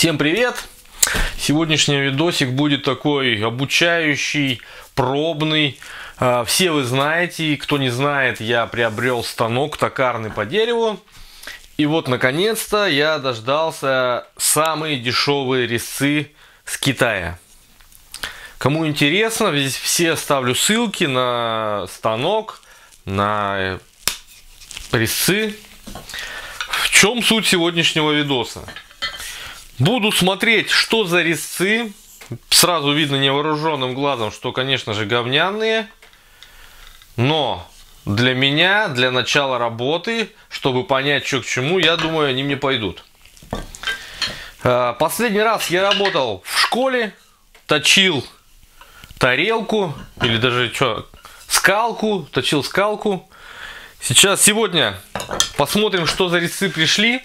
Всем привет! Сегодняшний видосик будет такой обучающий, пробный. А, все вы знаете, кто не знает, я приобрел станок токарный по дереву. И вот, наконец-то, я дождался самые дешевые резцы с Китая. Кому интересно, здесь все оставлю ссылки на станок, на резцы. В чем суть сегодняшнего видоса? Буду смотреть, что за резцы. Сразу видно невооруженным глазом, что, конечно же, говняные. Но для меня, для начала работы, чтобы понять, что к чему, я думаю, они мне пойдут. А, последний раз я работал в школе, точил тарелку, или даже что, скалку, точил скалку. Сейчас, сегодня посмотрим, что за резцы пришли.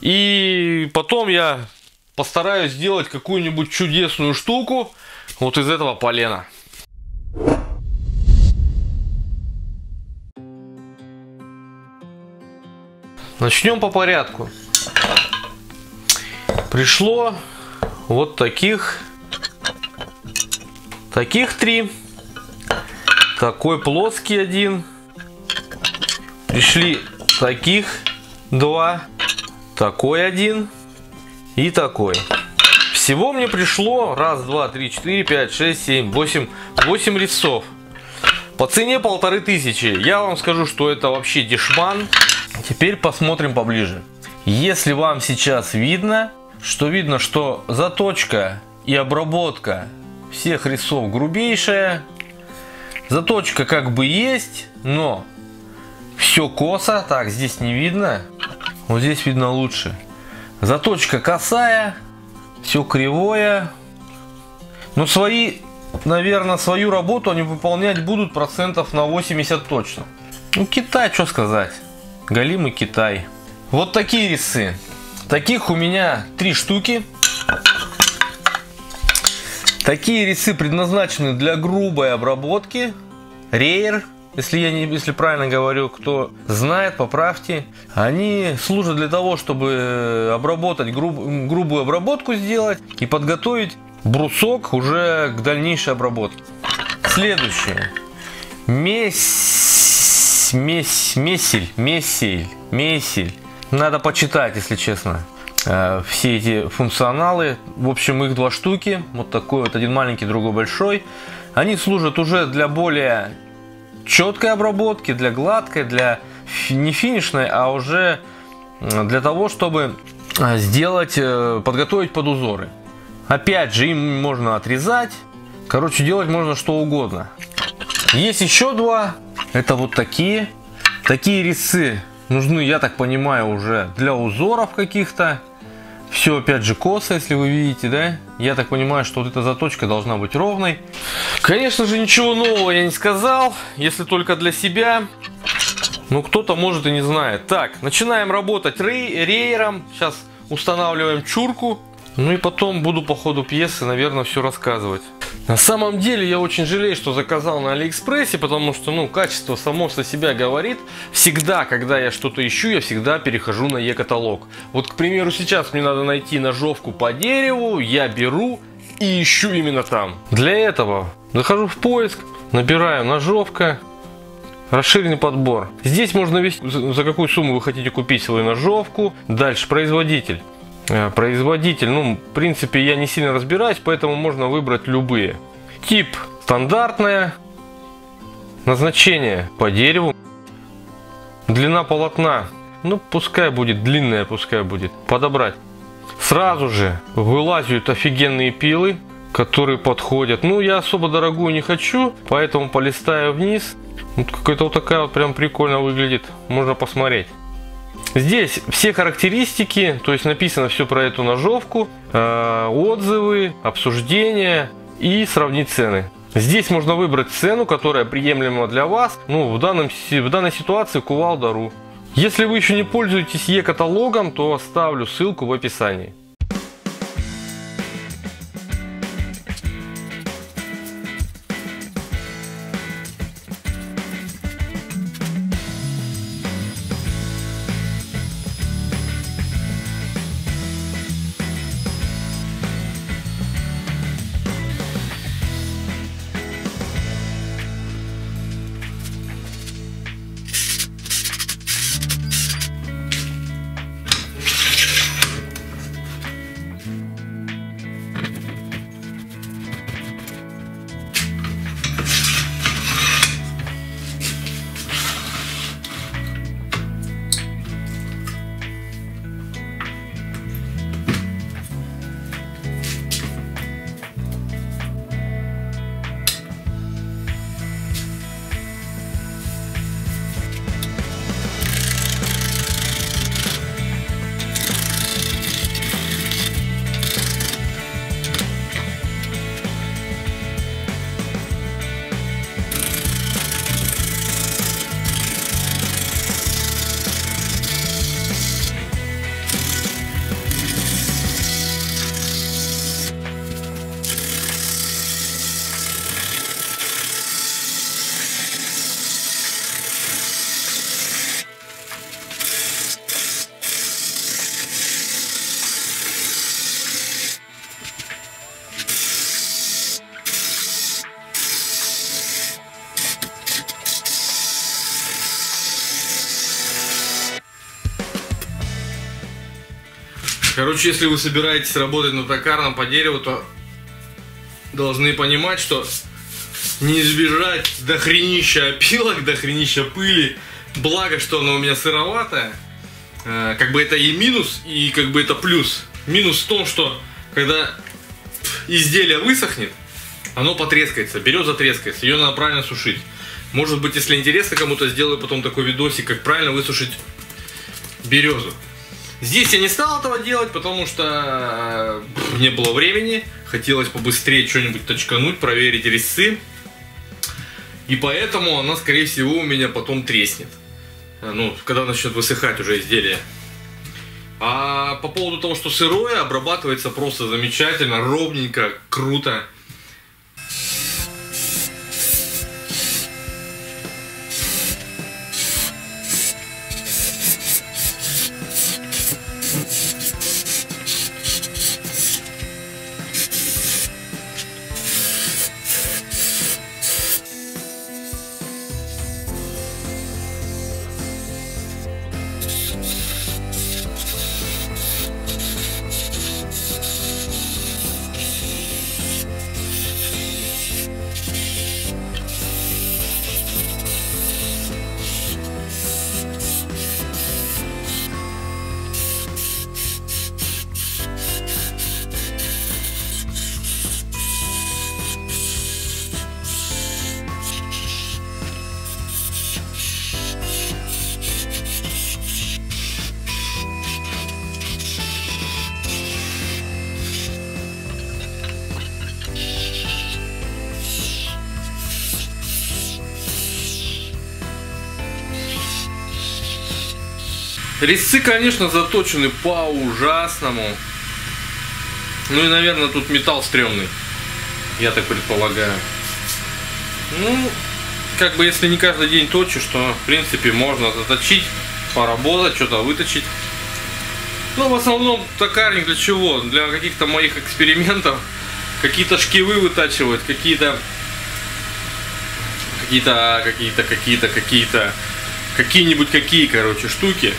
И потом я постараюсь сделать какую-нибудь чудесную штуку вот из этого полена. Начнем по порядку. Пришло вот таких таких три. Такой плоский один. Пришли таких два такой один и такой. Всего мне пришло раз, два, три, четыре, пять, шесть, семь, восемь, восемь резцов. По цене полторы тысячи. Я вам скажу, что это вообще дешман. Теперь посмотрим поближе. Если вам сейчас видно, что видно, что заточка и обработка всех резцов грубейшая. Заточка как бы есть, но все косо. Так, здесь не видно. Вот здесь видно лучше. Заточка косая, все кривое. Но свои, наверное, свою работу они выполнять будут процентов на 80 точно. Ну, Китай, что сказать. Галимый Китай. Вот такие резцы. Таких у меня три штуки. Такие резцы предназначены для грубой обработки. Рейер если я не, если правильно говорю, кто знает, поправьте. Они служат для того, чтобы обработать груб, грубую обработку сделать и подготовить брусок уже к дальнейшей обработке. Следующее. Месь, месь, месель, месель, месель. Надо почитать, если честно э, все эти функционалы. В общем, их два штуки. Вот такой вот один маленький, другой большой. Они служат уже для более четкой обработки, для гладкой, для не финишной, а уже для того, чтобы а, сделать, э, подготовить под узоры. Опять же, им можно отрезать. Короче, делать можно что угодно. Есть еще два. Это вот такие. Такие резцы нужны, я так понимаю, уже для узоров каких-то. Все опять же косо, если вы видите, да? Я так понимаю, что вот эта заточка должна быть ровной. Конечно же, ничего нового я не сказал, если только для себя. Ну, кто-то может и не знает. Так, начинаем работать рей рейером. Сейчас устанавливаем чурку. Ну и потом буду по ходу пьесы, наверное, все рассказывать. На самом деле я очень жалею, что заказал на Алиэкспрессе, потому что, ну, качество само со себя говорит. Всегда, когда я что-то ищу, я всегда перехожу на Е-каталог. Вот, к примеру, сейчас мне надо найти ножовку по дереву, я беру и ищу именно там. Для этого захожу в поиск, набираю ножовка, Расширенный подбор. Здесь можно ввести, за какую сумму вы хотите купить свою ножовку. Дальше производитель. Э, производитель, ну, в принципе, я не сильно разбираюсь, поэтому можно выбрать любые. Тип стандартная. Назначение по дереву. Длина полотна. Ну, пускай будет длинная, пускай будет. Подобрать. Сразу же вылазят офигенные пилы, которые подходят. Ну, я особо дорогую не хочу, поэтому полистаю вниз. Вот какая-то вот такая вот прям прикольно выглядит. Можно посмотреть. Здесь все характеристики, то есть написано все про эту ножовку, э, отзывы, обсуждения и сравнить цены. Здесь можно выбрать цену, которая приемлема для вас. Ну, в, данном, в данной ситуации кувалда.ру. Если вы еще не пользуетесь e-каталогом, то оставлю ссылку в описании. Короче, если вы собираетесь работать на токарном по дереву, то должны понимать, что не избежать дохренища опилок, дохренища пыли. Благо, что она у меня сыроватая. Э, как бы это и минус, и как бы это плюс. Минус в том, что когда изделие высохнет, оно потрескается, береза трескается, ее надо правильно сушить. Может быть, если интересно кому-то, сделаю потом такой видосик, как правильно высушить березу. Здесь я не стал этого делать, потому что э, не было времени. Хотелось побыстрее что-нибудь точкануть, проверить резцы. И поэтому она, скорее всего, у меня потом треснет. Э, ну, когда начнет высыхать уже изделие. А по поводу того, что сырое, обрабатывается просто замечательно, ровненько, круто. Резцы, конечно, заточены по ужасному. Ну и, наверное, тут металл стрёмный. Я так предполагаю. Ну, как бы если не каждый день точишь, то в принципе можно заточить, поработать, что-то выточить. Ну, в основном токарник для чего? Для каких-то моих экспериментов. Какие-то шкивы вытачивать, какие-то какие-то, какие-то, какие-то, какие-то, какие-нибудь какие, короче, штуки.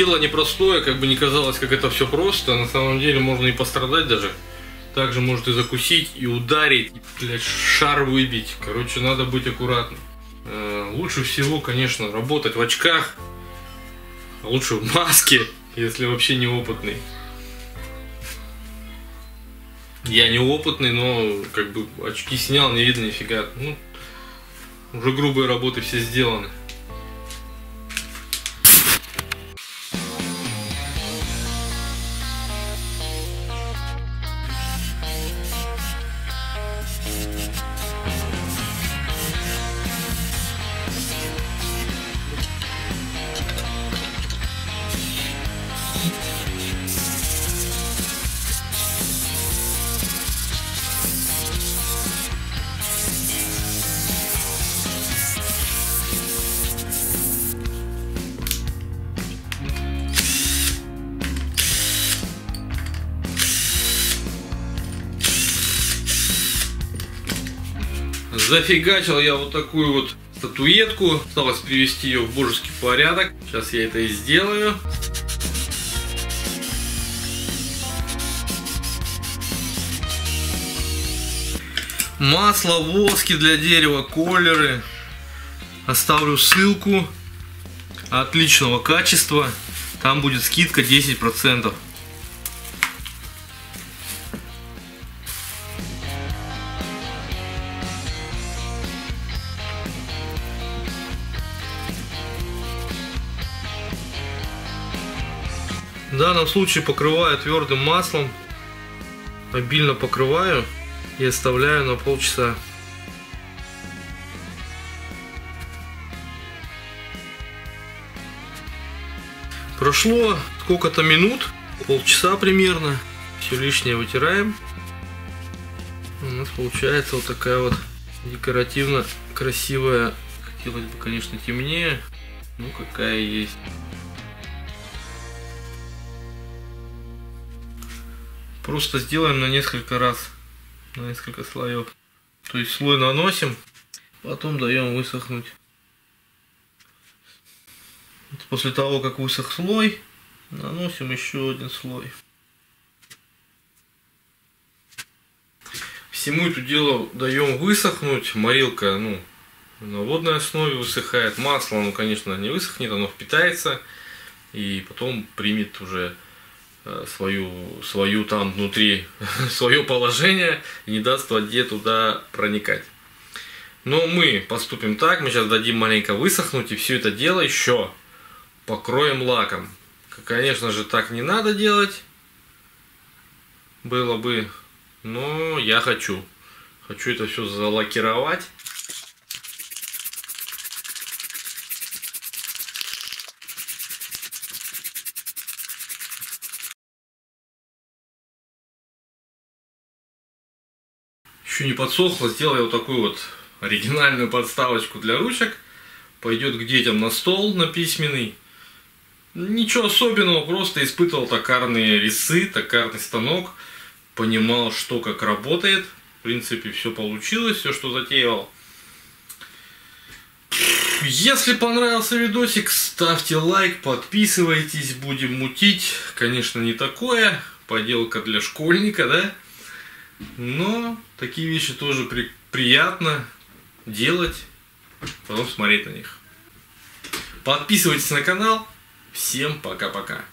Дело непростое, как бы не казалось, как это все просто. На самом деле можно и пострадать даже. Также может и закусить, и ударить, и, блядь, шар выбить. Короче, надо быть аккуратным. Э, лучше всего, конечно, работать в очках. Лучше в маске, если вообще неопытный. Я неопытный, но как бы очки снял, не видно нифига. Ну, уже грубые работы все сделаны. Зафигачил я вот такую вот статуэтку. Осталось привести ее в божеский порядок. Сейчас я это и сделаю. Масло, воски для дерева, колеры. Оставлю ссылку отличного качества. Там будет скидка 10%. Данном случае покрываю твердым маслом. Обильно покрываю и оставляю на полчаса. Прошло сколько-то минут, полчаса примерно. Все лишнее вытираем. У нас получается вот такая вот декоративно красивая. Хотелось бы, конечно, темнее. Ну, какая есть. Просто сделаем на несколько раз, на несколько слоев. То есть слой наносим, потом даем высохнуть. После того, как высох слой, наносим еще один слой. Всему это дело даем высохнуть. Морилка, ну, на водной основе высыхает. Масло, ну, конечно, не высохнет, оно впитается. И потом примет уже свою, свою там внутри, свое положение и не даст воде туда проникать. Но мы поступим так, мы сейчас дадим маленько высохнуть и все это дело еще покроем лаком. Конечно же, так не надо делать. Было бы. Но я хочу. Хочу это все залакировать. Еще не подсохло, сделаю вот такую вот оригинальную подставочку для ручек. Пойдет к детям на стол на письменный. Ничего особенного, просто испытывал токарные весы, токарный станок, понимал, что как работает. В принципе, все получилось, все, что затеял. Если понравился видосик, ставьте лайк, подписывайтесь, будем мутить. Конечно, не такое, поделка для школьника, да? Но такие вещи тоже при приятно делать, потом смотреть на них. Подписывайтесь на канал, Всем пока-пока.